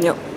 Yep.